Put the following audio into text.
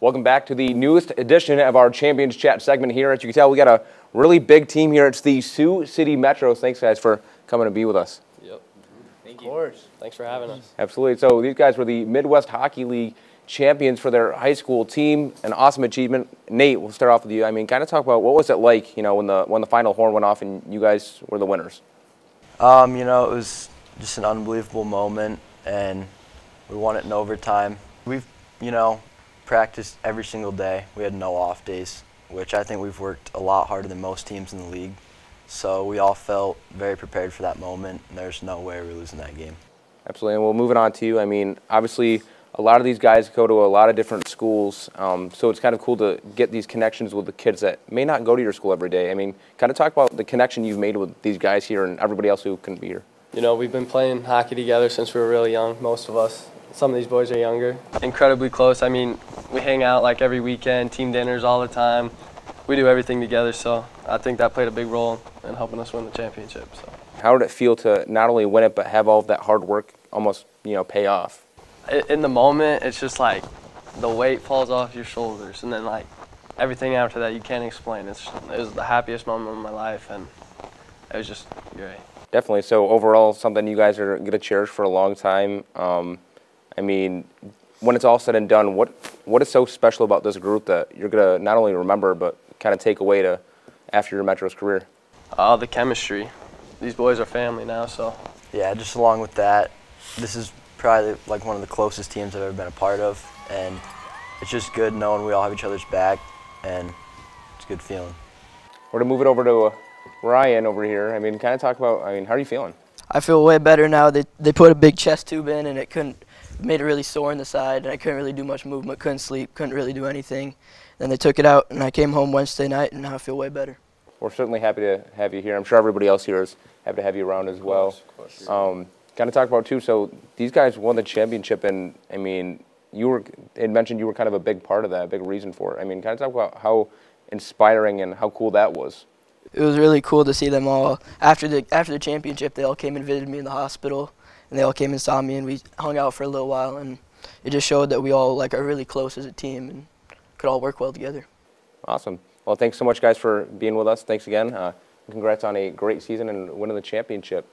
Welcome back to the newest edition of our Champions Chat segment here. As you can tell, we got a really big team here. It's the Sioux City Metro. Thanks, guys, for coming to be with us. Yep. Thank Of course. Thanks for having us. Absolutely. So these guys were the Midwest Hockey League champions for their high school team. An awesome achievement. Nate, we'll start off with you. I mean, kind of talk about what was it like, you know, when the when the final horn went off and you guys were the winners. Um, you know, it was just an unbelievable moment, and we won it in overtime. We've, you know, practiced every single day. We had no off days, which I think we've worked a lot harder than most teams in the league. So we all felt very prepared for that moment, and there's no way we're losing that game. Absolutely. And well, moving on to you. I mean, obviously, a lot of these guys go to a lot of different schools, um, so it's kind of cool to get these connections with the kids that may not go to your school every day. I mean, kind of talk about the connection you've made with these guys here and everybody else who couldn't be here. You know, we've been playing hockey together since we were really young, most of us. Some of these boys are younger. Incredibly close. I mean, we hang out like every weekend, team dinners all the time. We do everything together, so I think that played a big role in helping us win the championship. So How did it feel to not only win it but have all of that hard work almost, you know, pay off? In the moment, it's just like the weight falls off your shoulders, and then like everything after that you can't explain. It's it was the happiest moment of my life, and it was just great. Definitely. So overall, something you guys are going to cherish for a long time. Um, I mean, when it's all said and done, what what is so special about this group that you're going to not only remember but kind of take away to after your Metro's career? Oh, the chemistry. These boys are family now, so Yeah, just along with that, this is probably like one of the closest teams I've ever been a part of, and it's just good knowing we all have each other's back, and it's a good feeling. We're going to move it over to uh, Ryan over here. I mean, kind of talk about. I mean, how are you feeling? I feel way better now. They they put a big chest tube in and it couldn't made it really sore in the side and I couldn't really do much movement, couldn't sleep, couldn't really do anything. Then they took it out and I came home Wednesday night and now I feel way better. We're certainly happy to have you here. I'm sure everybody else here is happy to have you around as well. Of Um, kind of talk about too. So these guys won the championship, and I mean, you were it mentioned you were kind of a big part of that, a big reason for it. I mean, kind of talk about how inspiring and how cool that was. It was really cool to see them all after the after the championship. They all came and visited me in the hospital, and they all came and saw me, and we hung out for a little while, and it just showed that we all like are really close as a team and could all work well together. Awesome. Well, thanks so much, guys, for being with us. Thanks again. Uh, congrats on a great season and winning the championship.